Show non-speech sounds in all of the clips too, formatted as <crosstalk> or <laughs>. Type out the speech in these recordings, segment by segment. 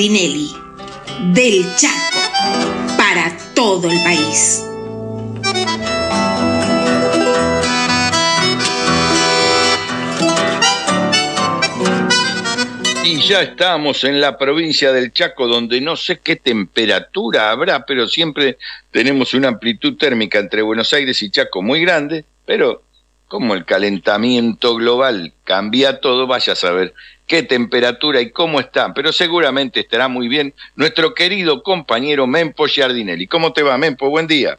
Del Chaco, para todo el país. Y ya estamos en la provincia del Chaco, donde no sé qué temperatura habrá, pero siempre tenemos una amplitud térmica entre Buenos Aires y Chaco muy grande, pero como el calentamiento global cambia todo, vaya a saber qué temperatura y cómo está, pero seguramente estará muy bien nuestro querido compañero Mempo Giardinelli. ¿Cómo te va, Mempo? Buen día.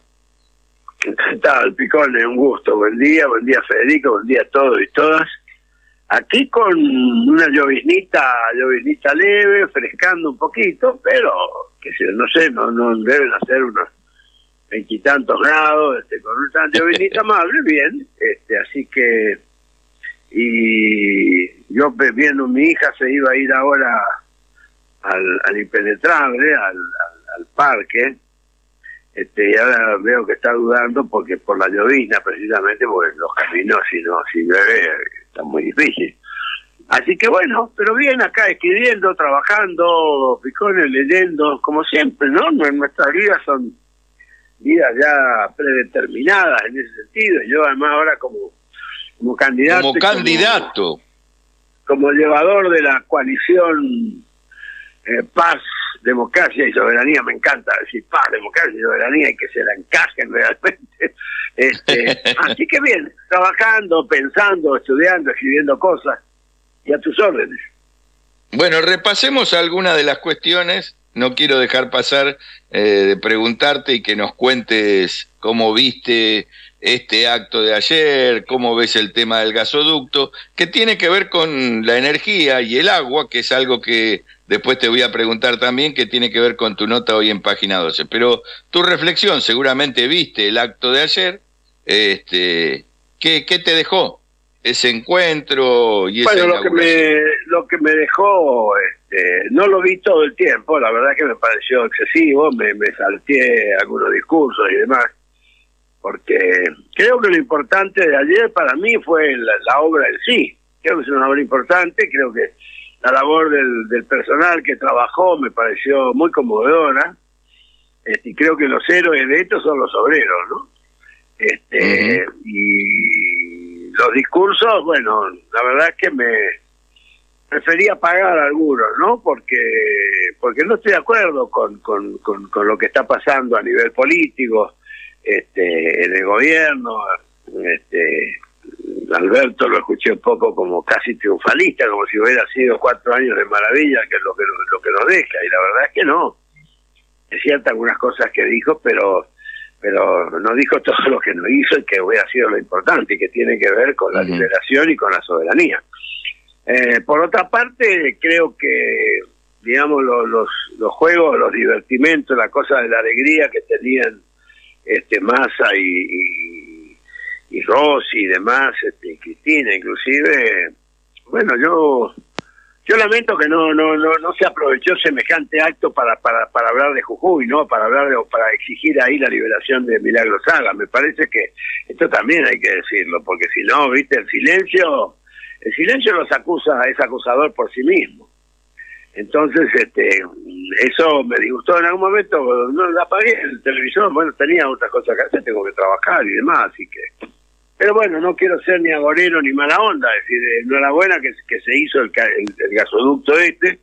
¿Qué tal, Picone? Un gusto. Buen día, buen día, Federico, buen día a todos y todas. Aquí con una lloviznita, lloviznita leve, frescando un poquito, pero que si no sé, no, no deben hacer unos veintitantos grados, este, con una lloviznita amable, bien, este, así que y yo viendo mi hija se iba a ir ahora al, al impenetrable, al, al, parque, este, y ahora veo que está dudando porque por la llovizna precisamente, porque los caminos si no, si llueve, está muy difícil. Así que bueno, pero bien acá escribiendo, trabajando, picones, leyendo, como siempre, ¿no? Nuestras vidas son vidas ya predeterminadas en ese sentido. Yo además ahora como como candidato. Como candidato. Como, llevador de la coalición eh, Paz, Democracia y Soberanía, me encanta decir paz, democracia y soberanía y que se la encajen realmente. <laughs> Este, <laughs> así que bien, trabajando, pensando, estudiando, escribiendo cosas y a tus órdenes. Bueno, repasemos algunas de las cuestiones. No quiero dejar pasar eh, de preguntarte y que nos cuentes cómo viste este acto de ayer, cómo ves el tema del gasoducto, que tiene que ver con la energía y el agua, que es algo que después te voy a preguntar también, que tiene que ver con tu nota hoy en página 12. Pero tu reflexión, seguramente viste el acto de ayer, este, ¿qué, qué te dejó ese encuentro y esa bueno, lo que me lo que me dejó este, no lo vi todo el tiempo la verdad que me pareció excesivo me, me salté algunos discursos y demás porque creo que lo importante de ayer para mí fue la, obra en sí. Creo que es una obra importante, creo que la labor del, del personal que trabajó me pareció muy conmovedora, este, y creo que los héroes de esto son los obreros, ¿no? Este, Y los discursos, bueno, la verdad es que me prefería pagar algunos, ¿no? Porque porque no estoy de acuerdo con, con, con, con lo que está pasando a nivel político, este, en el gobierno. Este, Alberto lo escuché un poco como casi triunfalista, como si hubiera sido cuatro años de maravilla, que es lo que, lo que nos deja, y la verdad es que no. Es cierto algunas cosas que dijo, pero pero no dijo <laughs> todo lo que no hizo y que hubiera sido lo importante, y que tiene que ver con la liberación y con la soberanía. Eh, por otra parte, creo que, digamos, los, los, los juegos, los divertimentos, la cosa de la alegría que tenían este Massa y, y, Rossi y demás, este, Cristina inclusive, bueno, yo yo lamento que no no no no se aprovechó semejante acto para para para hablar de Jujuy, no, para hablar de para exigir ahí la liberación de Milagro Saga. Me parece que esto también hay que decirlo, porque si no, viste, el silencio el silencio los acusa, es acusador por sí mismo. Entonces, este, eso me disgustó en algún momento, no la apagué el televisor, bueno, tenía otras cosas que hacer, tengo que trabajar y demás, así que... Pero bueno, no quiero ser ni agorero ni mala onda, es decir, enhorabuena que, que se hizo el, el, gasoducto este,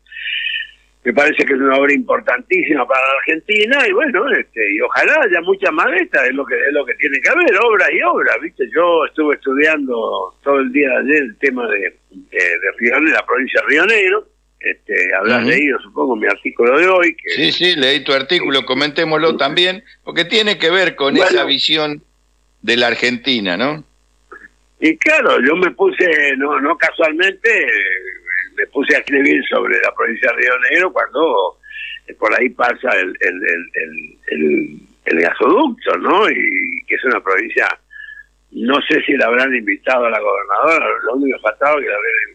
me parece que es una obra importantísima para la Argentina y bueno, este, y ojalá haya mucha más es lo que es lo que tiene que haber, obra y obra, viste, yo estuve estudiando todo el día de ayer el tema de, de, de Río, de la provincia de Río Negro, este, habrás leído, supongo, mi artículo de hoy. Que, sí, sí, leí tu artículo, comentémoslo también, porque tiene que ver con esa visión de la Argentina, ¿no? Y claro, yo me puse, no, no casualmente, me puse a escribir sobre la provincia de Río Negro cuando eh, por ahí pasa el, el, el, el, el gasoducto, ¿no? Y que es una provincia no sé si la habrán invitado a la gobernadora, lo único que faltaba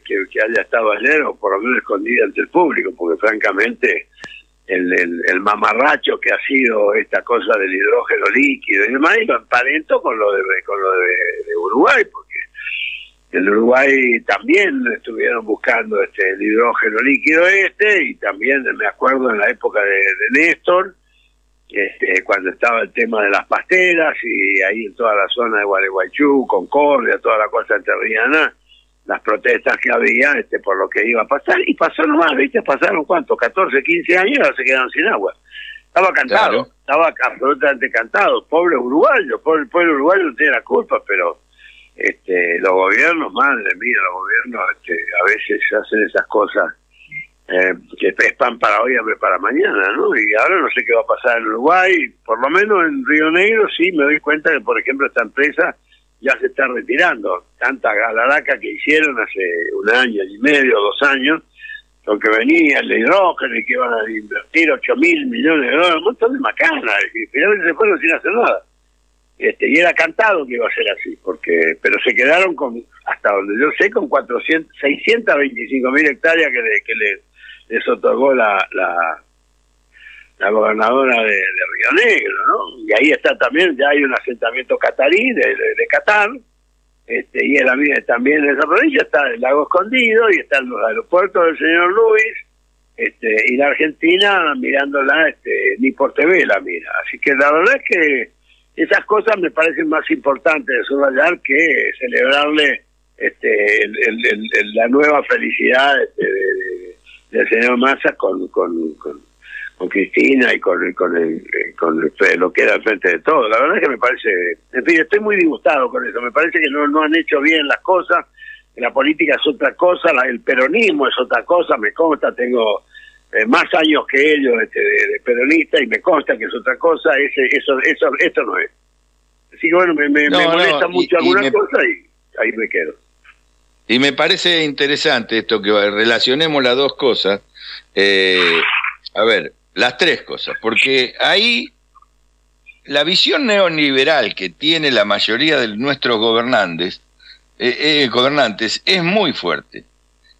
que, que, haya estado ayer o por lo menos escondida ante el público, porque francamente el, el, mamarracho que ha sido esta cosa del hidrógeno líquido y demás, y lo emparento con lo de, con lo de, Uruguay, porque En Uruguay también estuvieron buscando este el hidrógeno líquido este y también me acuerdo en la época de, de Néstor, este, cuando estaba el tema de las pasteras y ahí en toda la zona de Gualeguaychú, Concordia, toda la costa terriana, las protestas que había este, por lo que iba a pasar. Y pasó nomás, ¿viste? Pasaron cuánto, 14, 15 años y ahora se quedaron sin agua. Estaba cantado, estaba absolutamente cantado. Pobre uruguayo, pobre, el pueblo uruguayo no tiene la culpa, pero este, los gobiernos, madre mía, los gobiernos este, a veces hacen esas cosas eh, que es pan para hoy, hambre para mañana, ¿no? Y ahora no sé qué va a pasar en Uruguay, por lo menos en Río Negro sí me doy cuenta que, por ejemplo, esta empresa ya se está retirando. Tanta galaraca que hicieron hace un año y medio, dos años, con que venía el hidrógeno y que iban a invertir 8 mil millones de dólares, un montón de macanas, y finalmente se fueron sin hacer nada. Este, y era cantado que iba a ser así, porque pero se quedaron con, hasta donde yo sé, con 400, 625 mil hectáreas que le, que le les otorgó la, la, la gobernadora de, Río Negro, ¿no? Y ahí está también, ya hay un asentamiento catarí de, de, Qatar, este, y en también en esa provincia está el lago escondido y están los aeropuertos del señor Luis, este, y la Argentina mirándola, este, ni por TV la mira. Así que la verdad es que esas cosas me parecen más importantes de subrayar que celebrarle este, la nueva felicidad este, de del señor Massa con, con, Cristina y con, con, el, con lo que era el frente de todo. La verdad es que me parece, en fin, estoy muy disgustado con eso. Me parece que no, no han hecho bien las cosas. La política es otra cosa, el peronismo es otra cosa, me consta, tengo eh, más años que ellos este, de, peronista y me consta que es otra cosa, ese, eso, eso, esto no es. Así que bueno, me, me, molesta mucho alguna cosa y ahí me quedo. Y me parece interesante esto que relacionemos las dos cosas. Eh, a ver, las tres cosas, porque ahí la visión neoliberal que tiene la mayoría de nuestros gobernantes, eh, eh, gobernantes es muy fuerte.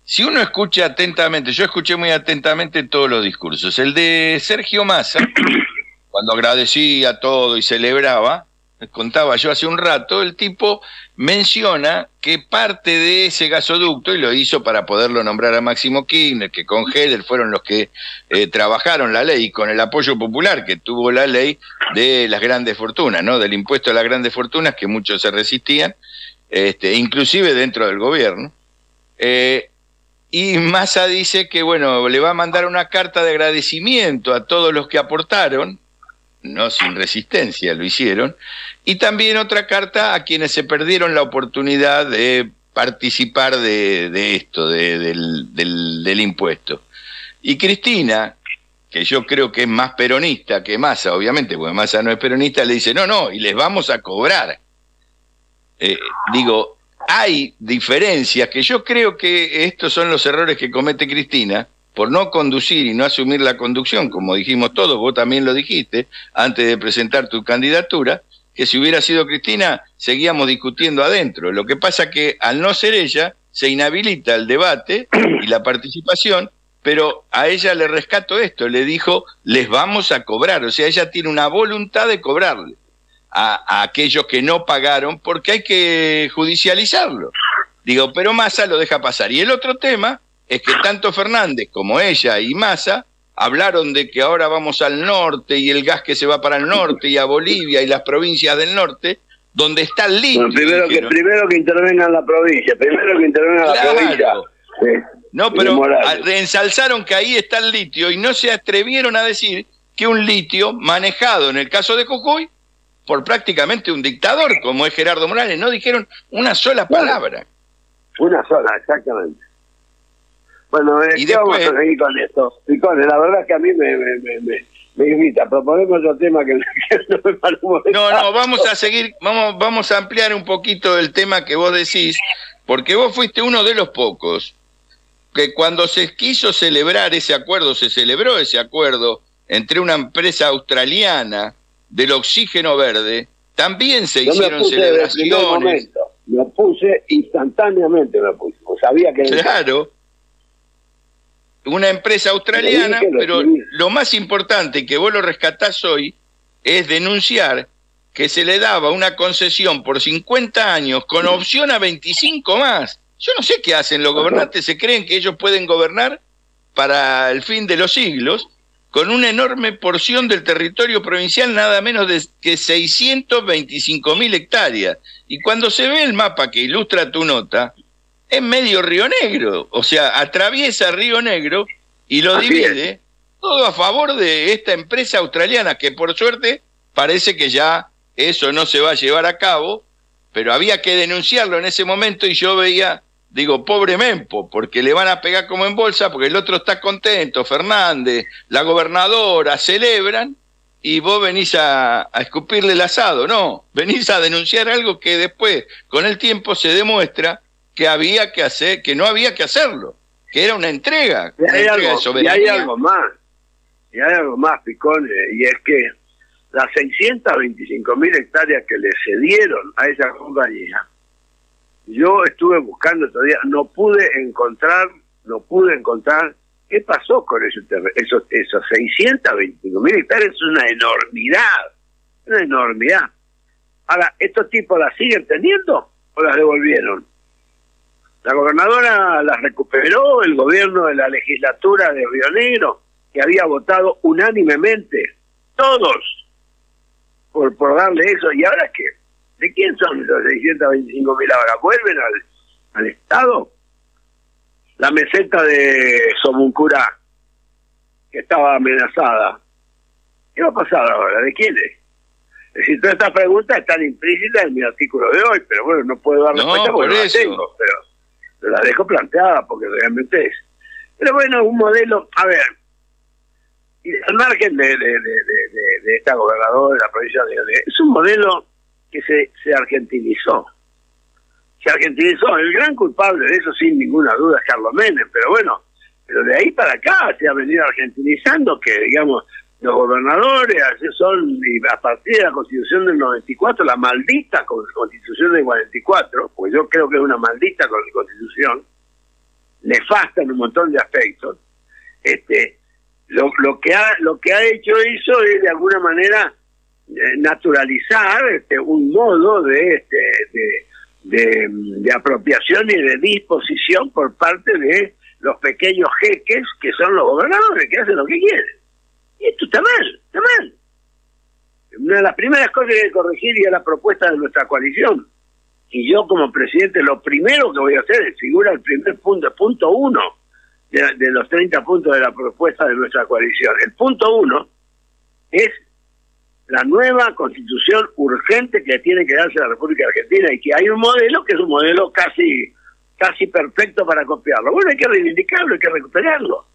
Si uno escucha atentamente, yo escuché muy atentamente todos los discursos, el de Sergio Massa, <coughs> cuando agradecía todo y celebraba, contaba yo hace un rato, el tipo menciona que parte de ese gasoducto, y lo hizo para poderlo nombrar a Máximo Kirchner, que con Heller fueron los que eh, trabajaron la ley, con el apoyo popular que tuvo la ley de las grandes fortunas, ¿no? Del impuesto a las grandes fortunas, que muchos se resistían, este, inclusive dentro del gobierno. Eh, y Massa dice que, bueno, le va a mandar una carta de agradecimiento a todos los que aportaron, no sin resistencia lo hicieron, y también otra carta a quienes se perdieron la oportunidad de participar de, esto, del, del, impuesto. Y Cristina, que yo creo que es más peronista que Massa, obviamente, porque Massa no es peronista, le dice, no, no, y les vamos a cobrar. Eh, digo, hay diferencias que yo creo que estos son los errores que comete Cristina, por no conducir y no asumir la conducción, como dijimos todos, vos también lo dijiste, antes de presentar tu candidatura, que si hubiera sido Cristina seguíamos discutiendo adentro. Lo que pasa que al no ser ella, se inhabilita el debate y la participación, pero a ella le rescato esto, le dijo, les vamos a cobrar, o sea, ella tiene una voluntad de cobrarle a, a aquellos que no pagaron porque hay que judicializarlo. Digo, pero Massa lo deja pasar. Y el otro tema es que tanto Fernández como ella y Massa hablaron de que ahora vamos al norte y el gas que se va para el norte y a Bolivia y las provincias del norte, donde está el litio. primero, que, primero que intervenga la provincia, primero que intervenga la provincia. no, pero ensalzaron que ahí está el litio y no se atrevieron a decir que un litio manejado en el caso de Cocuy por prácticamente un dictador como es Gerardo Morales, no dijeron una sola palabra. Una sola, exactamente. Bueno, eh, y vamos a seguir con esto? Con, la verdad es que a mí me, me, me, me invita. Proponemos otro tema que, <laughs> no me No, no, vamos a seguir, vamos, vamos a ampliar un poquito el tema que vos decís, porque vos fuiste uno de los pocos que cuando se quiso celebrar ese acuerdo, se celebró ese acuerdo entre una empresa australiana del oxígeno verde, también se hicieron celebraciones. Me puse instantáneamente, me puse. Sabía que... Claro una empresa australiana, pero lo más importante que vos lo rescatás hoy es denunciar que se le daba una concesión por 50 años con opción a 25 más. Yo no sé qué hacen los gobernantes, se creen que ellos pueden gobernar para el fin de los siglos con una enorme porción del territorio provincial, nada menos de que 625 mil hectáreas. Y cuando se ve el mapa que ilustra tu nota, es medio Río Negro, o sea, atraviesa Río Negro y lo divide todo a favor de esta empresa australiana, que por suerte parece que ya eso no se va a llevar a cabo, pero había que denunciarlo en ese momento y yo veía digo, pobre Mempo, porque le van a pegar como en bolsa, porque el otro está contento, Fernández, la gobernadora, celebran, y vos venís a, escupirle el asado, no, venís a denunciar algo que después, con el tiempo, se demuestra que había que hacer, que no había que hacerlo, que era una entrega. Y hay, algo, y hay algo más, y hay algo más, Picón, y es que las 625 mil hectáreas que le cedieron a esa compañía, yo estuve buscando todavía, no pude encontrar, no pude encontrar qué pasó con esos, esos, esos 625 mil hectáreas, es una enormidad, una enormidad. Ahora, ¿estos tipos las siguen teniendo o las devolvieron? La gobernadora las recuperó, el gobierno de la legislatura de Río Negro, que había votado unánimemente, todos, por, por darle eso. ¿Y ahora qué? ¿De quién son esos 625 mil ahora? ¿Vuelven al, al Estado? La meseta de Somuncurá, que estaba amenazada. ¿Qué va a pasar ahora? ¿De quién es? Es decir, todas estas preguntas están implícitas en mi artículo de hoy, pero bueno, no puedo dar respuesta porque no las tengo, pero, pero la dejo planteada porque realmente es. Pero bueno, un modelo, a ver, y al margen de, de, de, de, esta gobernadora de la provincia de, es un modelo que se, se argentinizó. Se argentinizó. El gran culpable de eso, sin ninguna duda, es Carlos Menem, pero bueno, pero de ahí para acá se ha venido argentinizando que, digamos, los gobernadores son, a partir de la constitución del 94, la maldita constitución del 44, pues yo creo que es una maldita constitución, nefasta en un montón de aspectos, este, lo, lo que ha lo que ha hecho eso es de alguna manera naturalizar este, un modo de, este, de, de, apropiación y de disposición por parte de los pequeños jeques que son los gobernadores, que hacen lo que quieren. Y esto está mal, está mal. Una de las primeras cosas que hay que corregir es la propuesta de nuestra coalición. Y yo como presidente lo primero que voy a hacer es figura el primer punto, punto uno de, de los 30 puntos de la propuesta de nuestra coalición. El punto uno es la nueva constitución urgente que tiene que darse la República Argentina y que hay un modelo que es un modelo casi casi perfecto para copiarlo. Bueno, hay que reivindicarlo, hay que recuperarlo.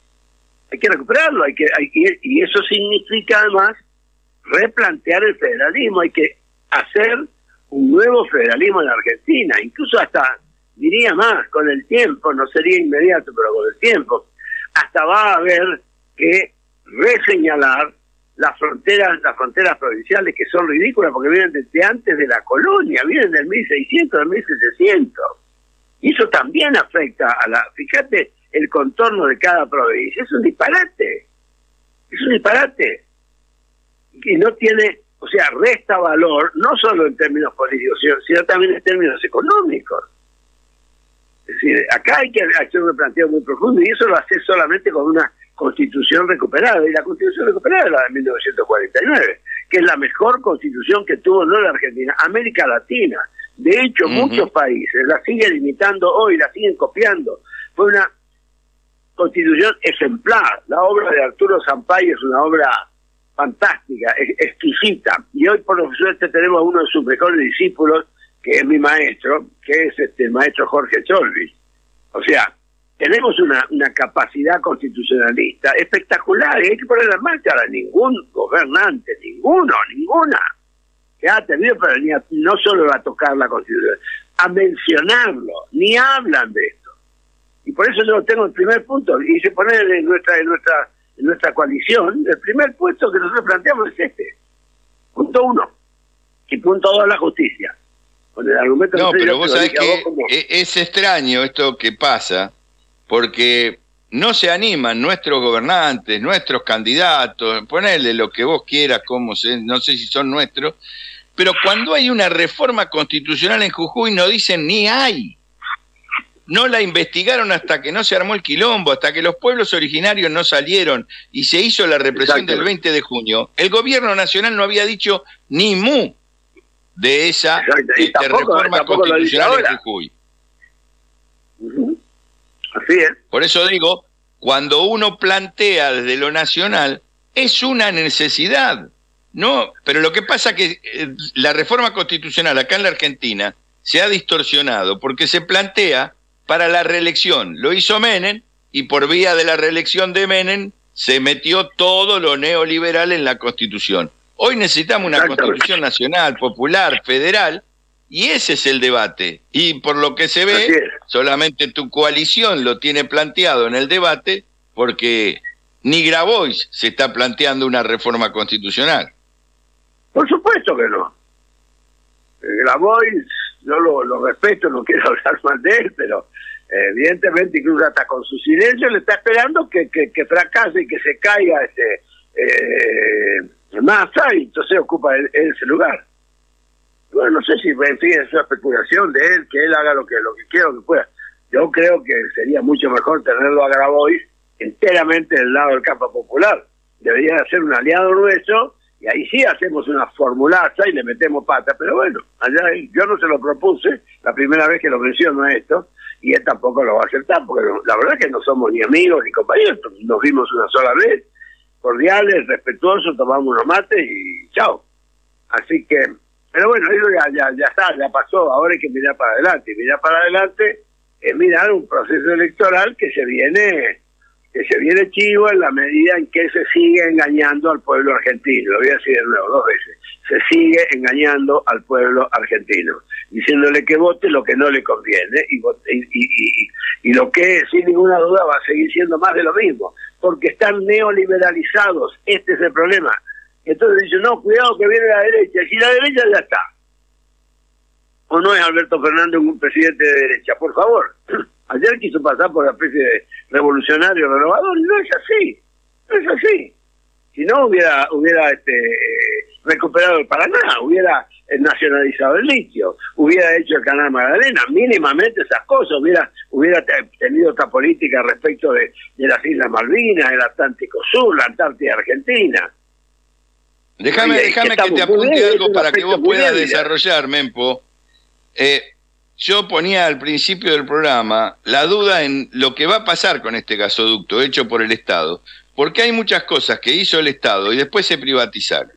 Hay que recuperarlo, hay que, hay que y eso significa además replantear el federalismo, hay que hacer un nuevo federalismo en la Argentina, incluso hasta diría más, con el tiempo, no sería inmediato, pero con el tiempo, hasta va a haber que reseñalar las fronteras, las fronteras provinciales que son ridículas porque vienen desde antes de la colonia, vienen del 1600, del 1700. Y eso también afecta a la, fíjate, el contorno de cada provincia. Es un disparate. Es un disparate. Y no tiene, o sea, resta valor, no solo en términos políticos, sino, también en términos económicos. Es decir, acá hay que hacer un planteo muy profundo y eso lo hace solamente con una constitución recuperada, y la constitución recuperada es la de 1949, que es la mejor constitución que tuvo no la Argentina, América Latina. De hecho, muchos países la siguen imitando hoy, la siguen copiando. Fue una constitución ejemplar. La obra de Arturo Zampay es una obra fantástica, exquisita. Y hoy, por suerte, tenemos uno de sus mejores discípulos, que es mi maestro, que es este el maestro Jorge Cholvis. O sea, tenemos una, una capacidad constitucionalista espectacular y hay que ponerla en marcha a ningún gobernante, ninguno, ninguna, que ha tenido, pero no solo va a tocar la constitución, a mencionarlo, ni hablan de esto. Y por eso yo tengo el primer punto, y se pone en nuestra, en nuestra, en nuestra coalición, el primer puesto que nosotros planteamos es este. Punto uno. Y punto dos, la justicia. Con el argumento no, pero vos sabés que e-, es extraño esto que pasa, porque no se animan nuestros gobernantes, nuestros candidatos, ponerle lo que vos quieras, como se, no sé si son nuestros, Pero cuando hay una reforma constitucional en Jujuy no dicen ni hay. No la investigaron hasta que no se armó el quilombo, hasta que los pueblos originarios no salieron y se hizo la represión del 20 de junio. El gobierno nacional no había dicho ni mu de esa este, reforma constitucional en Jujuy. Así es. Por eso digo, cuando uno plantea desde lo nacional, es una necesidad. No, pero lo que pasa es que eh, la reforma constitucional acá en la Argentina se ha distorsionado porque se plantea para la reelección. Lo hizo Menem y por vía de la reelección de Menem se metió todo lo neoliberal en la Constitución. Hoy necesitamos una Constitución nacional, popular, federal, y ese es el debate. Y por lo que se ve, solamente tu coalición lo tiene planteado en el debate porque ni Grabois se está planteando una reforma constitucional. Por supuesto que no. Eh, Grabois, yo lo, respeto, no <laughs> quiero hablar mal de él, pero eh, evidentemente incluso hasta con su silencio le está esperando que, que, fracase y que se caiga este eh, Massa y entonces ocupa ese lugar. Bueno, no sé si, en fin, es una especulación de él, que él haga lo que, lo que quiera, lo que pueda. Yo creo que sería mucho mejor tenerlo a Grabois enteramente del lado del campo popular. Debería ser un aliado nuestro y ahí sí hacemos una formulaza y le metemos pata. Pero bueno, allá yo no se lo propuse, la primera vez que lo menciono esto, y él tampoco lo va a aceptar, porque la verdad es que no somos ni amigos ni compañeros, nos vimos una sola vez, cordiales, respetuosos, tomamos unos mates y chao. Así que, pero bueno, eso ya, ya, ya está, ya pasó, ahora hay que mirar para adelante, y mirar para adelante es mirar un proceso electoral que se viene que se viene chivo en la medida en que se sigue engañando al pueblo argentino. Lo voy a decir de nuevo dos veces. Se sigue engañando al pueblo argentino, diciéndole que vote lo que no le conviene y, y, y, lo que sin ninguna duda va a seguir siendo más de lo mismo, porque están neoliberalizados. Este es el problema. Entonces dicen, no, cuidado que viene la derecha. Y la derecha ya está. ¿O no es Alberto Fernández un presidente de derecha? Por favor. <clears throat> Ayer quiso pasar por la especie de revolucionario renovador y no es así, no es así. Si no hubiera hubiera este, recuperado el Paraná, hubiera nacionalizado el litio, hubiera hecho el canal Magdalena, mínimamente esas cosas, hubiera hubiera tenido otra política respecto de, las Islas Malvinas, el Atlántico Sur, la Antártida Argentina. Déjame, déjame que, te apunte algo para que vos puedas desarrollar, Mempo. Eh, yo ponía al principio del programa la duda en lo que va a pasar con este gasoducto hecho por el Estado, porque hay muchas cosas que hizo el Estado y después se privatizaron.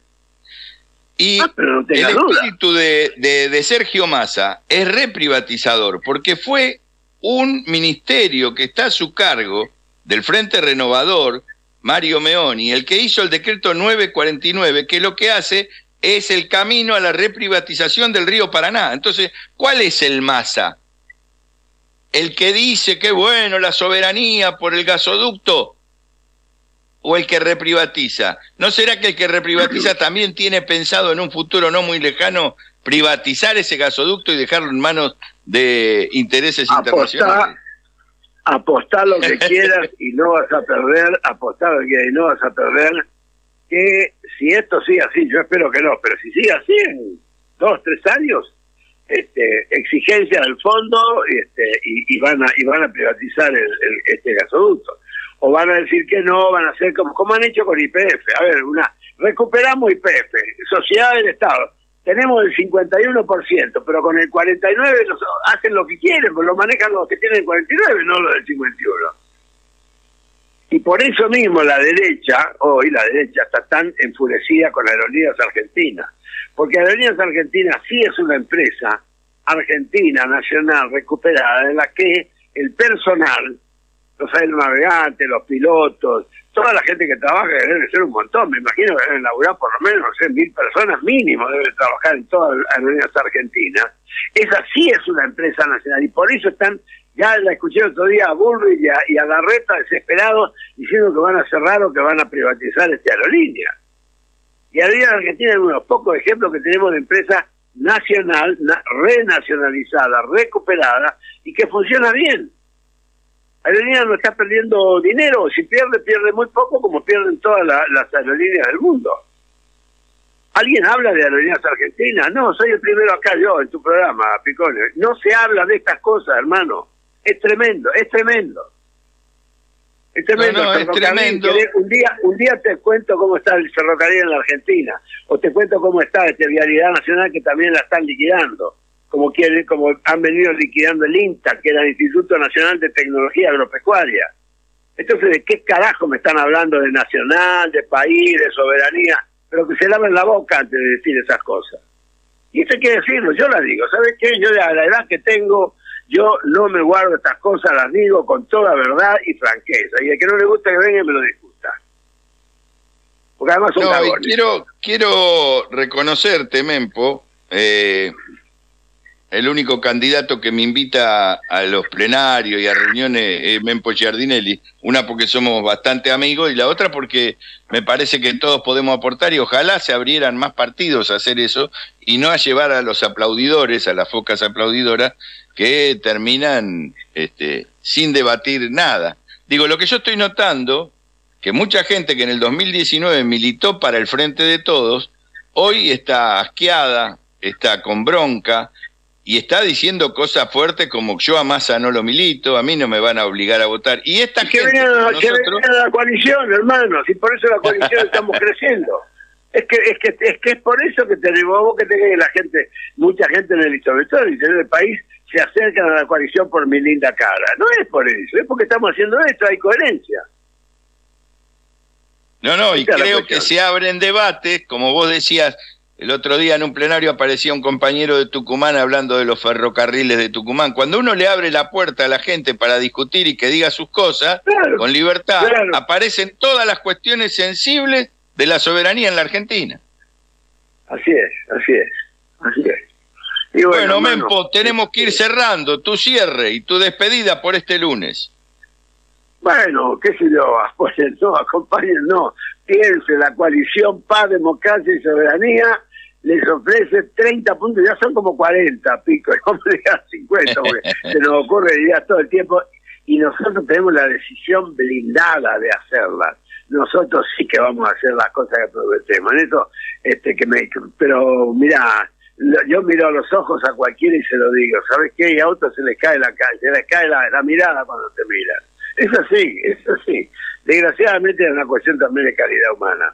Y ah, el espíritu de, de, Sergio Massa es reprivatizador, porque fue un ministerio que está a su cargo del Frente Renovador, Mario Meoni, el que hizo el decreto 949, que lo que hace es el camino a la reprivatización del río Paraná. Entonces, ¿cuál es el masa? ¿El que dice que bueno la soberanía por el gasoducto? ¿O el que reprivatiza? ¿No será que el que reprivatiza <clears throat> también tiene pensado en un futuro no muy lejano privatizar ese gasoducto y dejarlo en manos de intereses internacionales? Apostar lo que <laughs> quieras y no vas a perder, apostar lo que quieras y no vas a perder que si esto sigue así, yo espero que no, pero si sigue así en dos, tres años, este, exigencia del fondo este, y, van a y van a privatizar el, este gasoducto. O van a decir que no, van a hacer como, como han hecho con IPF. A ver, una recuperamos IPF, Sociedad del Estado. Tenemos el 51%, pero con el 49% hacen lo que quieren, pues lo manejan los que tienen el 49, no los del 51. Y por eso mismo la derecha, hoy la derecha está tan enfurecida con Aerolíneas Argentinas, porque Aerolíneas Argentinas sí es una empresa argentina, nacional, recuperada, en la que el personal, los aeronavegantes, los pilotos, toda la gente que trabaja debe ser un montón, me imagino que deben laburar por lo menos no mil personas mínimo deben trabajar en todas las aerolíneas argentinas. Esa sí es una empresa nacional y por eso están ya la escuché otro día a Bullrich y a, y a desesperados diciendo que van a cerrar o que van a privatizar esta aerolínea. Y en Argentina es uno de los pocos ejemplos que tenemos de empresa nacional, renacionalizada, recuperada y que funciona bien. Aerolínea no está perdiendo dinero, si pierde, pierde muy poco como pierden todas las aerolíneas del mundo. ¿Alguien habla de Aerolíneas Argentinas? No, soy el primero acá yo en tu programa, Picone. No se habla de estas cosas, hermano. Es tremendo, es tremendo. Es tremendo. No, no, es tremendo. Un día, un día te cuento cómo está el ferrocarril en la Argentina, o te cuento cómo está esta Vialidad Nacional que también la están liquidando, como quieren, como han venido liquidando el INTA, que era el Instituto Nacional de Tecnología Agropecuaria. Entonces, ¿de qué carajo me están hablando de nacional, de país, de soberanía? Pero que se laven la boca antes de decir esas cosas. Y esto hay que decirlo, yo la digo, ¿sabes qué? Yo de la edad que tengo, yo no me guardo estas cosas, las digo con toda verdad y franqueza. Y el que no le gusta que venga me lo discuta. Porque además son no, quiero, quiero reconocerte, Mempo, eh, el único candidato que me invita a los plenarios y a reuniones es Mempo Giardinelli. Una porque somos bastante amigos y la otra porque me parece que todos podemos aportar y ojalá se abrieran más partidos a hacer eso y no a llevar a los aplaudidores, a las focas aplaudidoras, que terminan este, sin debatir nada. Digo, lo que yo estoy notando, que mucha gente que en el 2019 militó para el Frente de Todos, hoy está asqueada, está con bronca y está diciendo cosas fuertes como yo a Massa no lo milito, a mí no me van a obligar a votar. Y esta que gente... la coalición, hermanos, y por eso la coalición <laughs> estamos creciendo. Es que, es que es que es por eso que tenemos vos que tenés la gente, mucha gente en el sobre todo en el país se acercan a la coalición por mi linda cara. No es por eso, es porque estamos haciendo esto, hay coherencia. No, no, y creo que se abren debates, como vos decías, el otro día en un plenario aparecía un compañero de Tucumán hablando de los ferrocarriles de Tucumán. Cuando uno le abre la puerta a la gente para discutir y que diga sus cosas, con libertad, aparecen todas las cuestiones sensibles de la soberanía en la Argentina. Así es, así es, así es bueno, Mempo, tenemos que ir cerrando tu cierre y tu despedida por este lunes. Bueno, qué sé yo, <laughs> apoyen, no, acompañen, no. Piense, la coalición Paz, Democracia y Soberanía les ofrece 30 puntos, ya son como 40, pico, no me digas 50, porque se nos ocurre ideas todo el tiempo, y nosotros tenemos la decisión blindada de hacerlas. Nosotros sí que vamos a hacer las cosas que prometemos. En eso, este, que me, pero mira, yo miro a los ojos a cualquiera y se lo digo, ¿sabes qué? Y a otros se les cae la se les cae la, mirada cuando te miran. Es así, es así. Desgraciadamente es una cuestión también de calidad humana,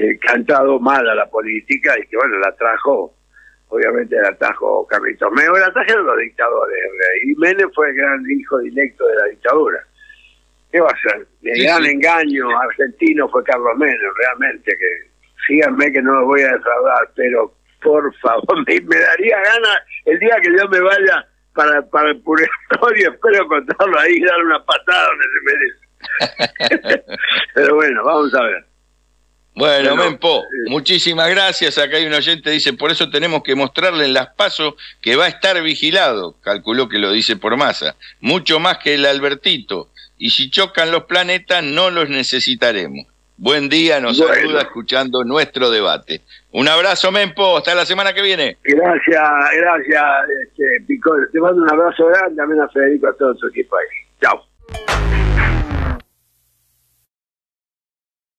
que ha entrado mal a la política y que, bueno, la trajo, obviamente la trajo Carlitos Meo, la trajeron los dictadores. Y Menem fue el gran hijo directo de la dictadura. ¿Qué va a ser? El gran engaño argentino fue Carlos Menem, realmente, que síganme que no los voy a defraudar, pero por favor, <laughs> me, daría ganas el día que yo me vaya para, para el purgatorio, <laughs> espero contarlo ahí y darle una patada donde se merece. <laughs> Pero bueno, vamos a ver. Bueno, Mempo, muchísimas gracias. Acá hay un oyente dice, por eso tenemos que mostrarle en las pasos que va a estar vigilado. Calculó que lo dice por masa. Mucho más que el Albertito. Y si chocan los planetas, no los necesitaremos. Buen día, nos saluda escuchando nuestro debate. Un abrazo, Mempo, hasta la semana que viene. Gracias, gracias, este, Te mando un abrazo grande, también a Federico, a todo su equipo ahí. Chao.